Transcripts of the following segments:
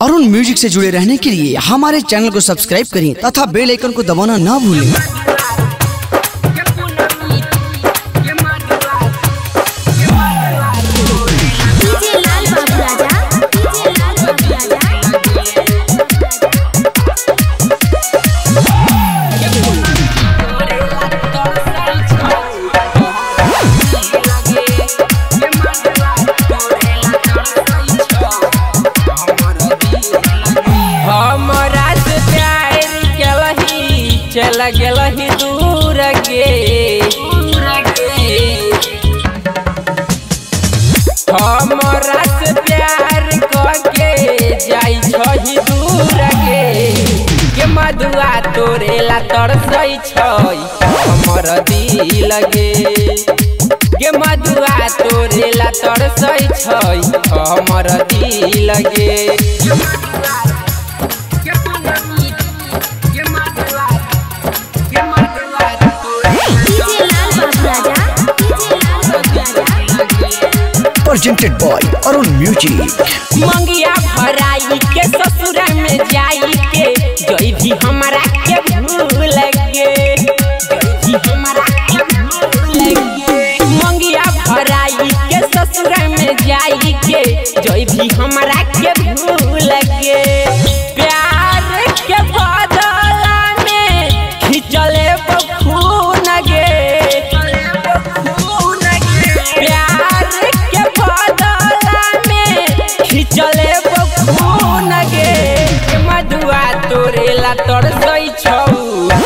Arun music से जुड़े रहने के लिए हमारे चैनल को सब्सक्राइब करें तथा बेल आइकन को दबाना ना भूलें। चल दूर से प्यार करके जाई दूर गे के मधुआ तोरे ला तरसै छै, हमर के मधुआ तोरे ला तरसै छै, हमर दिल गे प्रेजेंटेड बॉय अरुण म्यूज़िक मंगिया भराई के ससुरा में जाई के जई भी हमारा के भूल लगे जई भी हमारा के भूल लगे। मंगिया भराई के ससुरा में जाई के जई भी हमारा के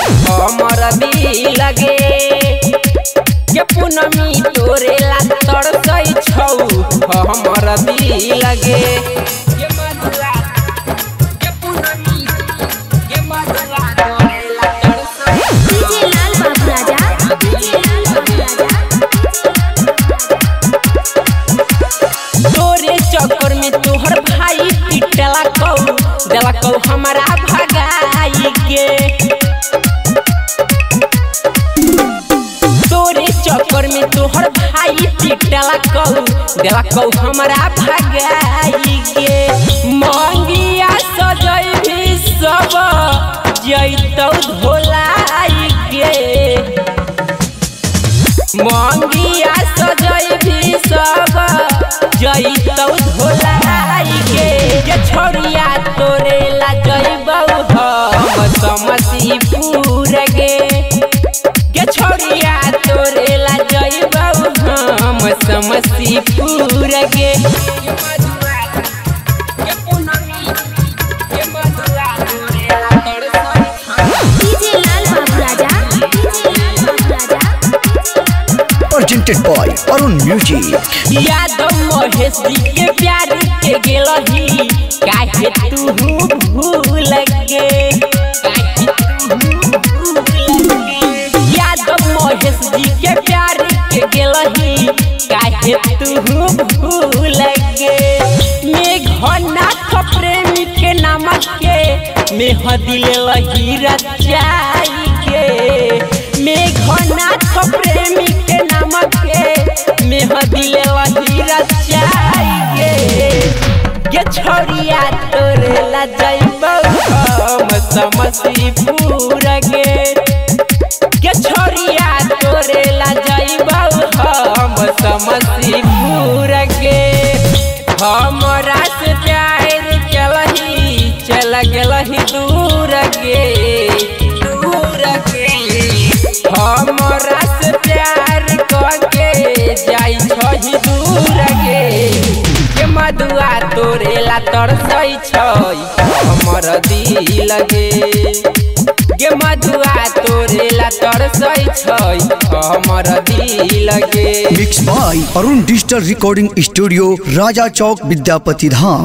हमर दिल गे के पूनमी तोरे ला हमर दिल गे के मधुआ के पूनमी के मधुआ तोरे ला तरसै डीजे लाल बाबू राजा। डीजे लाल बाबू राजा। तोरे चक्कर में तोहर भाई पिटला कौ। देला कौ हमारा चक्कर में तोहर भाई पिटला कौ देला कौ हमारा भगाई के मंगिया सजई भी सब जैतौ धोलाई के मंगिया सजई भी सब जैतौ धोलाई के के छोरिया तोरे ला जइबौ, हम समसीपुर गे बाबू राजा presented by Arun music Yadav Mahesh ji के प्यार के गेलही काहे तू भूल गे काहे तू भूल गे यादव महेश जी के प्यार के गेलही, काहे तू भूल प्रेमी के नाम के मेहदी लेलही रचाई के मेघनाथ प्रेमी के नाम के मेहदी लेलही रचाई के गे छोरिया, तोरे ला जइबौ हम समसीपुर गे गे। हमरा से प्यार चलही चल गेलही दूर गे दूर गे हमरा से प्यार करके दूर गे के मधुआ तोरे ला तरसै छै हमर दिल गे गे मधुआ तोरे ला तरसै छै हमर दिल के। Mix by Arun digital recording studio Raja Chowk Vidyapati Dham